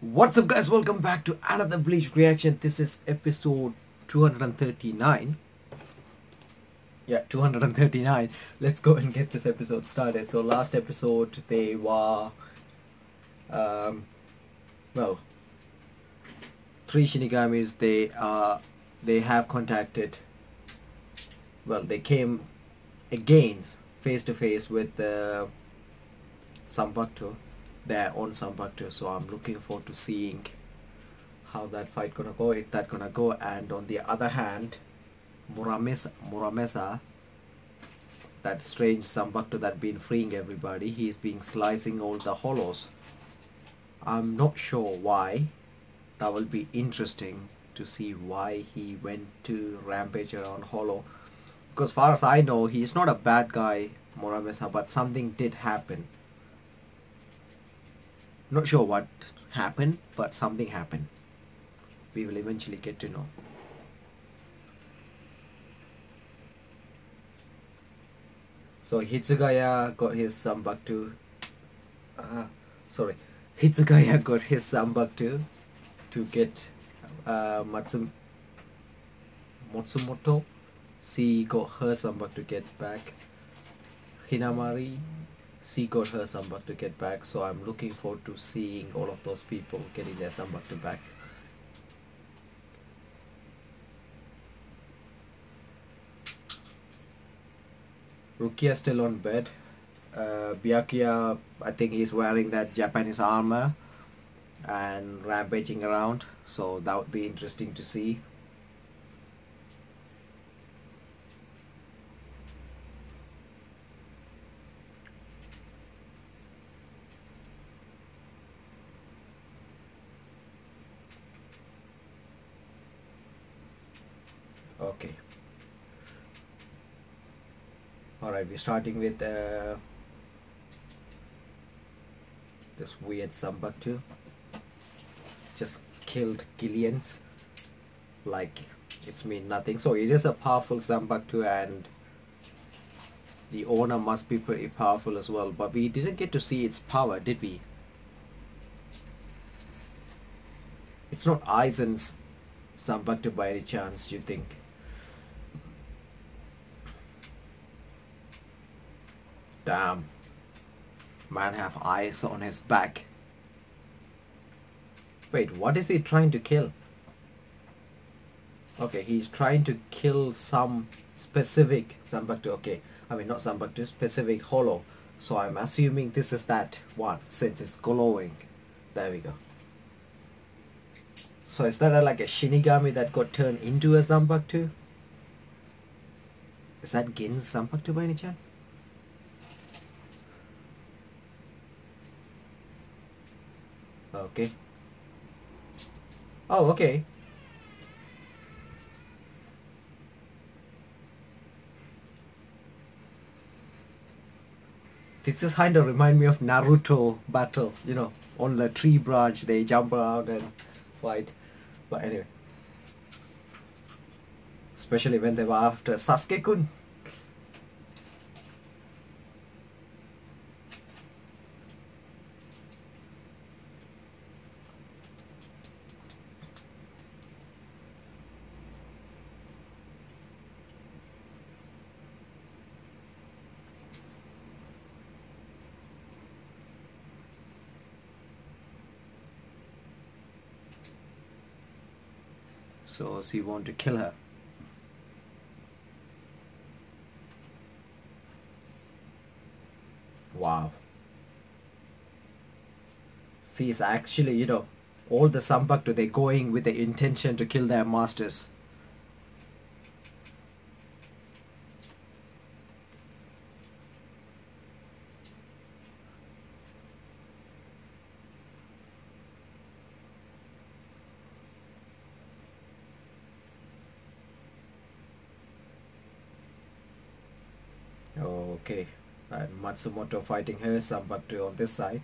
What's up guys? Welcome back to another bleach reaction. This is episode 239 yeah 239 let's go and get this episode started. So last episode they were um, well three shinigamis. They are they have contacted well they came against face to face with uh, Zanpakuto their own Zanpakuto. So I'm looking forward to seeing how that fight gonna go, if that gonna go. And on the other hand, Muramasa, Muramasa that strange Zanpakuto that been freeing everybody, he's been slicing all the hollows. I'm not sure why. That will be interesting to see why he went to rampage around Hollow. Because far as I know, he's not a bad guy, Muramasa, but something did happen. Not sure what happened, but something happened. We will eventually get to know. So Hitsugaya got his Zanpakuto. Uh, sorry, Hitsugaya got his Zanpakuto to get uh, Matsum, Matsumoto. She got her Zanpakuto get back. Hinamori, she got her to get back. So I'm looking forward to seeing all of those people getting their Zanpakuto back. Rukia still on bed. Uh, Byakuya, I think he's wearing that Japanese armor and rampaging around. So that would be interesting to see. Okay. We're starting with uh, this weird Zanpakuto. Just killed Gillians. Like, it's mean nothing. So it is a powerful Zanpakuto and the owner must be pretty powerful as well. But we didn't get to see its power, did we? It's not Aizen's Zanpakuto by any chance, you think? Damn. Man have eyes on his back. Wait, what is he trying to kill? Okay, he's trying to kill some specific Zanpakuto. Okay, I mean not Zanpakuto, specific hollow. So I'm assuming this is that one since it's glowing. There we go. So is that a, like a Shinigami that got turned into a Zanpakuto? Is that Gin's Zanpakuto by any chance? Okay. Oh, okay. This is kind of remind me of Naruto battle, you know, on the tree branch they jump around and fight. But anyway. Especially when they were after Sasuke-kun. So she want to kill her. Wow. She is actually, you know, all the Zanpakuto, they're going with the intention to kill their masters. Okay, and Matsumoto fighting here, Zanpakuto on this side.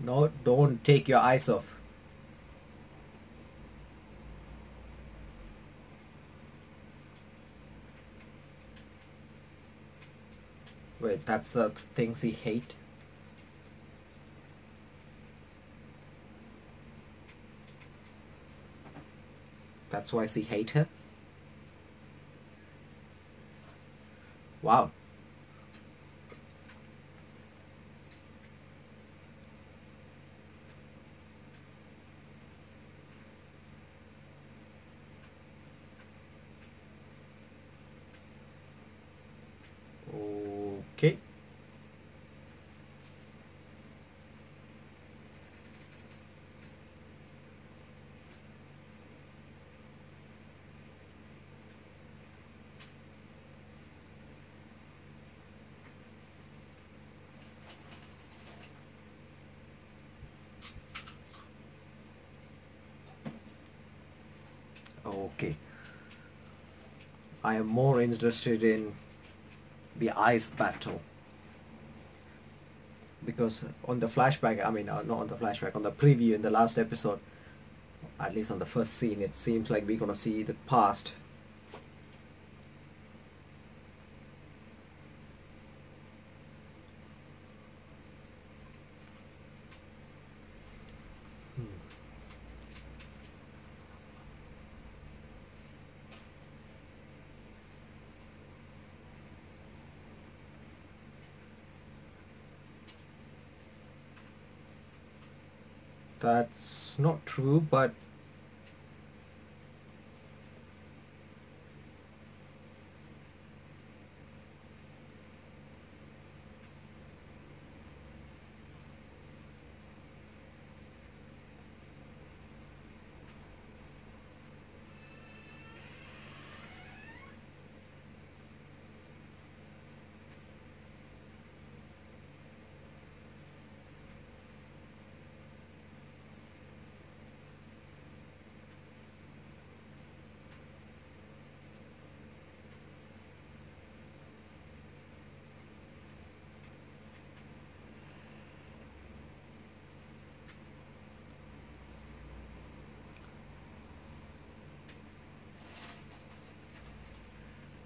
No, don't take your eyes off. Wait, that's the things he hate? That's why he hate her? Wow. Okay. Okay. I am more interested in the ice battle. Because on the flashback I mean uh, not on the flashback on the preview in the last episode at least on the first scene it seems like we're gonna see the past That's not true, but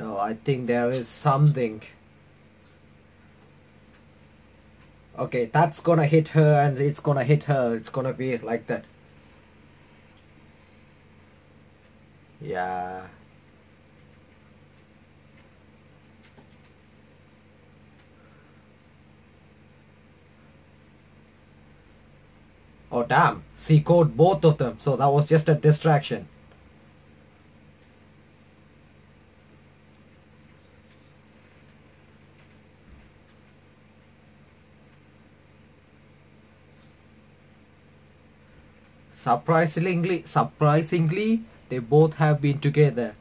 No, I think there is something. Okay, that's gonna hit her and it's gonna hit her. It's gonna be like that. Yeah. Oh damn, she caught both of them, so that was just a distraction. Surprisingly, surprisingly, they both have been together.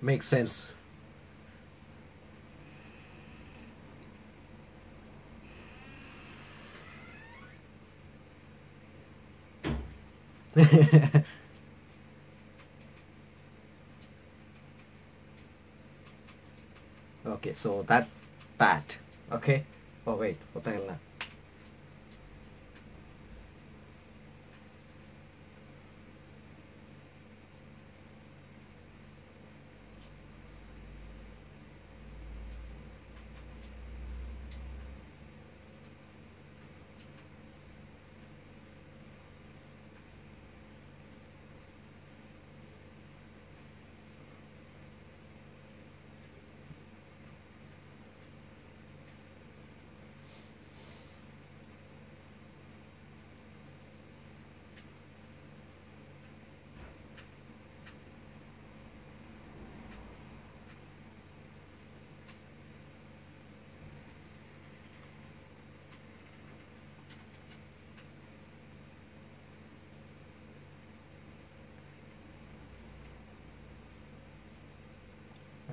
Makes sense. Okay, so that bat. Okay. Oh wait, what the hell?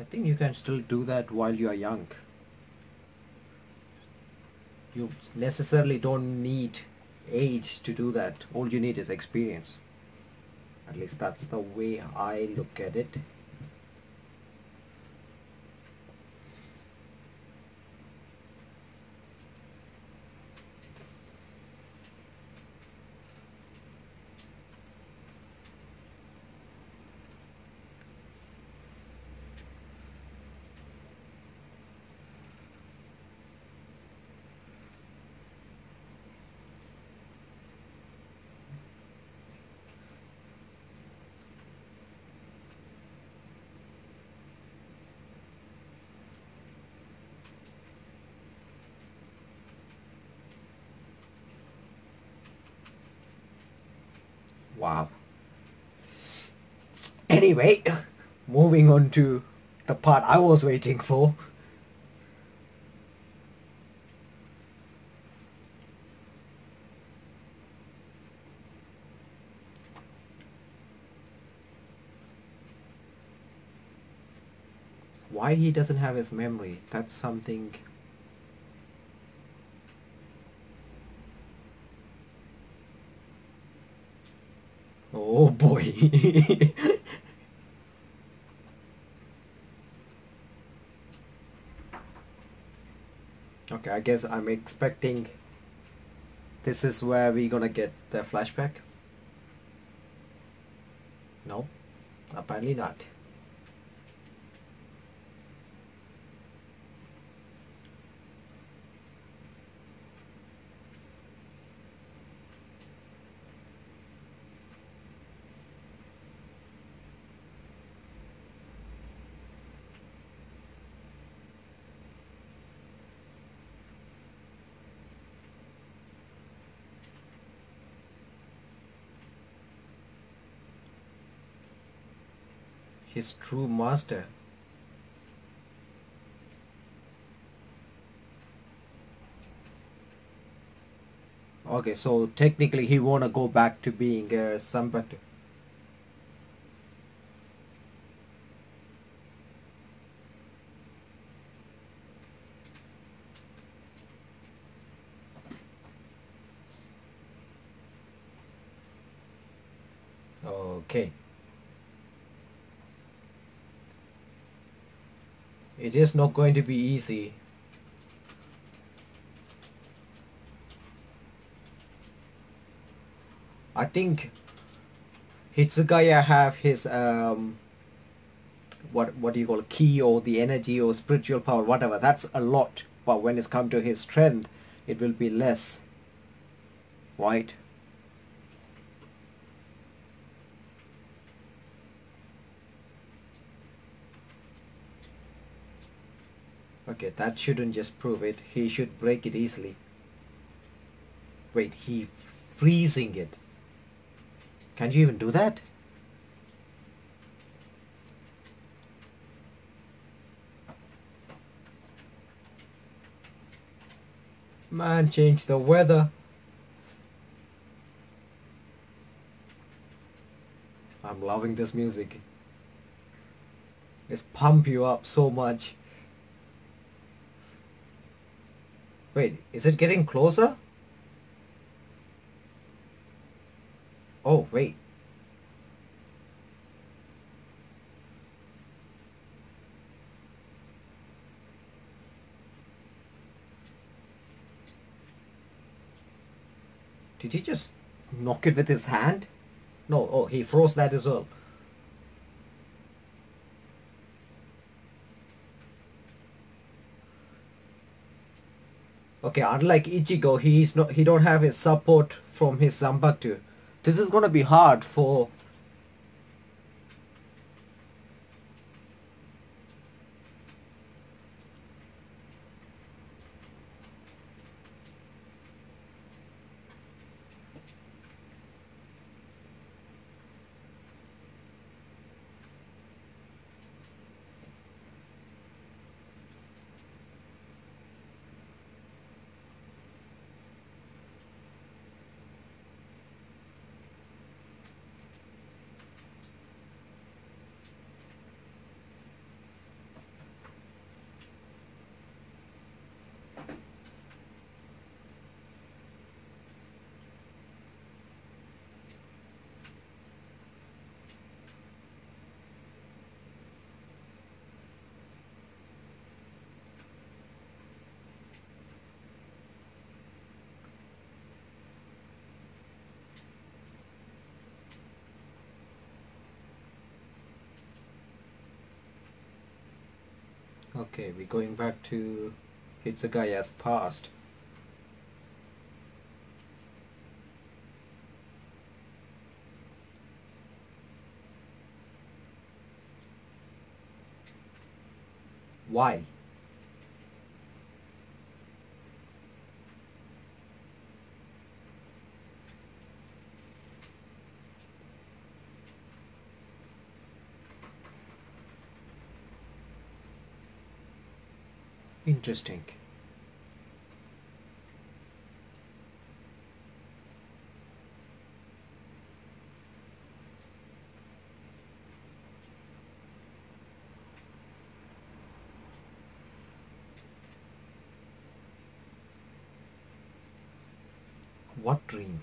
Think you can still do that while you are young. You necessarily don't need age to do that. All you need is experience. At least that's the way I look at it. Wow. Anyway, moving on to the part I was waiting for. Why he doesn't have his memory, that's something Oh boy. okay, I guess I'm expecting this is where we're gonna get the flashback. No, apparently not. His true master. Okay, so technically he wanna go back to being uh, somebody. Okay. It is not going to be easy. I think Hitsugaya have his um what what do you call it, key or the energy or spiritual power whatever. That's a lot but when it's come to his strength it will be less right Okay, that shouldn't just prove it. He should break it easily. Wait, he freezing it. Can you even do that? Man, change the weather. I'm loving this music. It's pump you up so much. Wait, is it getting closer? Oh, wait. Did he just knock it with his hand? No, oh, he froze that as well. Okay, unlike Ichigo, he's not he don't have his support from his Zanpakuto. This is gonna be hard for Okay, we're going back to Hitsugaya's past. Why? Interesting. What dream?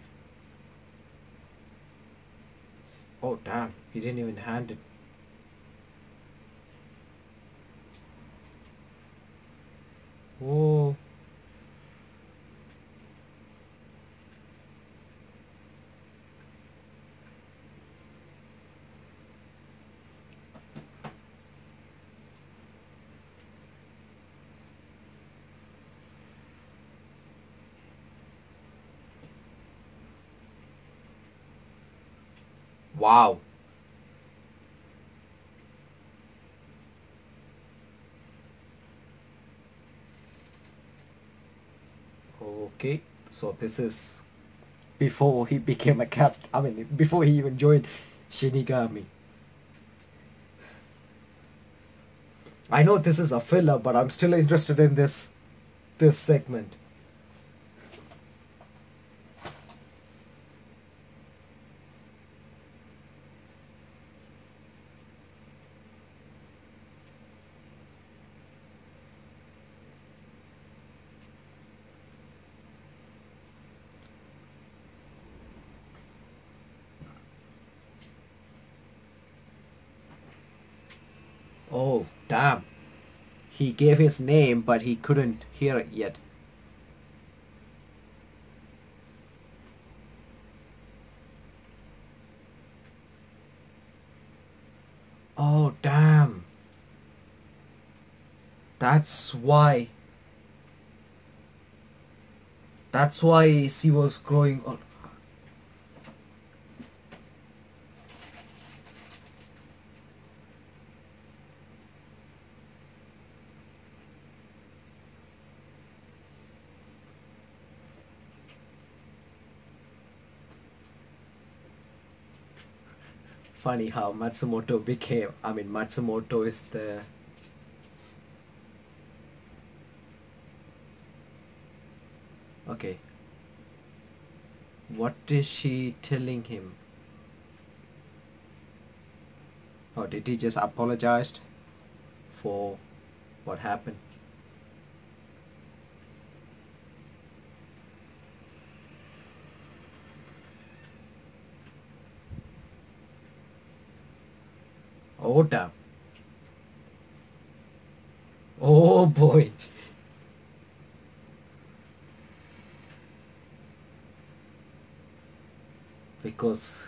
Oh damn, he didn't even hand it. Oh. Wow. Okay, so this is before he became a captain. I mean, before he even joined Shinigami. I know this is a filler, but I'm still interested in this this segment. Oh, damn. He gave his name, but he couldn't hear it yet. Oh, damn. That's why. That's why she was growing on. Funny how Matsumoto became. I mean, Matsumoto is the. Okay. What is she telling him? Or did he just apologized for what happened? Oh damn. Oh boy. Because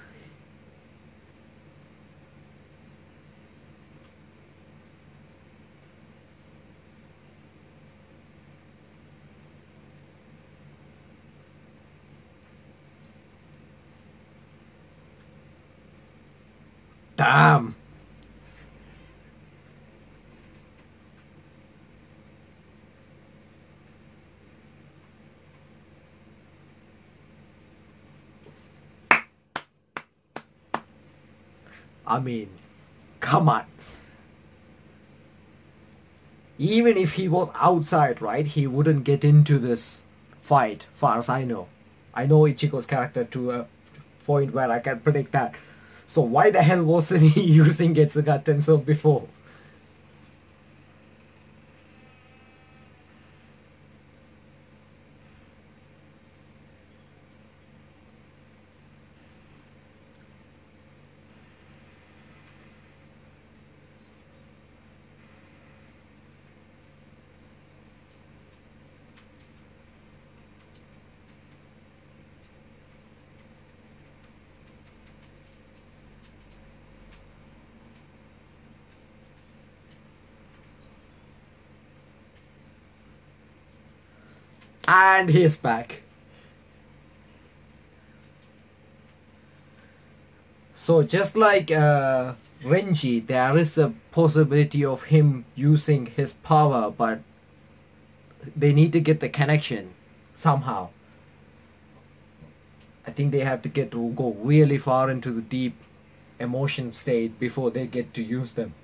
Damn. I mean, come on. Even if he was outside, right, he wouldn't get into this fight, far as I know. I know Ichigo's character to a point where I can predict that. So why the hell wasn't he using Getsuga Tensho before? And he's back. So just like uh, Renji, there is a possibility of him using his power, but they need to get the connection somehow. I think they have to get to go really far into the deep emotion state before they get to use them.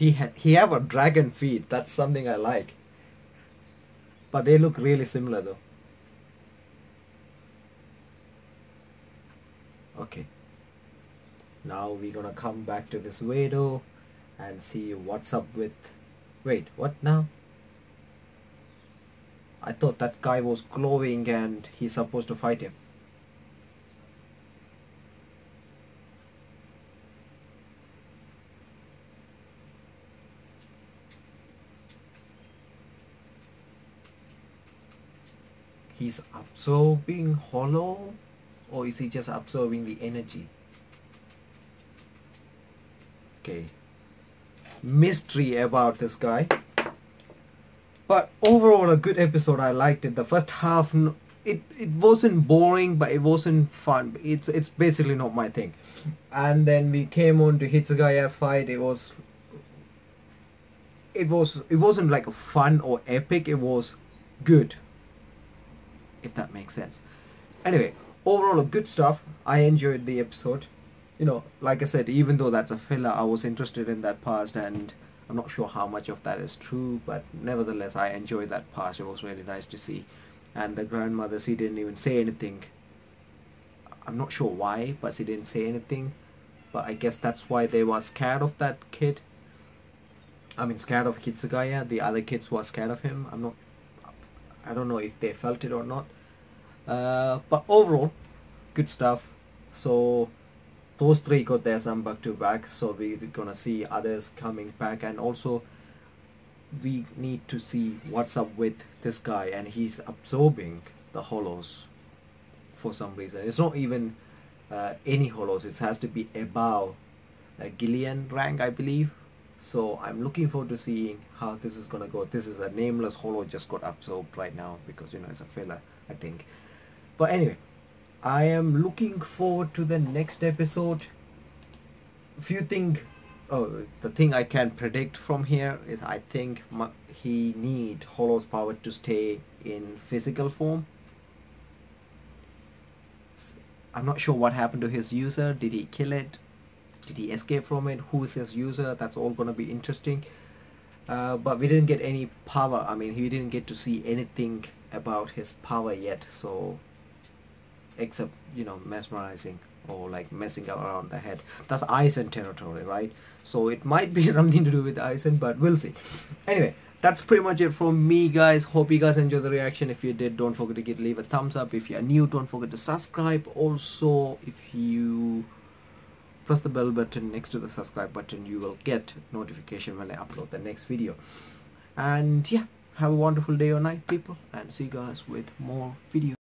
He ha- he have a dragon feet. That's something I like. But they look really similar though. Okay. Now we're gonna come back to this window and see what's up with... Wait, what now? I thought that guy was glowing and he's supposed to fight him. He's absorbing hollow or is he just absorbing the energy? Okay. Mystery about this guy. But overall a good episode. I liked it. The first half it it wasn't boring but it wasn't fun. It's it's basically not my thing. And then we came on to Hitsugaya fight. It was it was it wasn't like a fun or epic. It was good if that makes sense. Anyway, overall good stuff. I enjoyed the episode. You know, like I said, even though that's a filler, I was interested in that past and I'm not sure how much of that is true, but nevertheless, I enjoyed that past. It was really nice to see. And the grandmother, she didn't even say anything. I'm not sure why, but she didn't say anything. But I guess that's why they were scared of that kid. I mean, scared of Hitsugaya. The other kids were scared of him. I'm not I don't know if they felt it or not. Uh, but overall good stuff. So those three got their back to back so we're gonna see others coming back. And also we need to see what's up with this guy and he's absorbing the hollows for some reason. It's not even uh, any hollows. It has to be above uh, Gillian rank I believe so I'm looking forward to seeing how this is gonna go. This is a nameless hollow just got absorbed right now because you know it's a filler I think. But anyway I am looking forward to the next episode. Few thing oh the thing I can predict from here is I think he need Hollow's power to stay in physical form. I'm not sure what happened to his user. Did he kill it he escape from it who is his user that's all gonna be interesting. Uh, but we didn't get any power. I mean he didn't get to see anything about his power yet so except you know mesmerizing or like messing around the head. That's Aizen territory right? So it might be something to do with Aizen but we'll see. Anyway that's pretty much it from me guys. Hope you guys enjoyed the reaction. If you did don't forget to give leave a thumbs up. If you're new don't forget to subscribe. Also if you press the bell button next to the subscribe button you will get notification when I upload the next video. And yeah have a wonderful day or night people and see you guys with more videos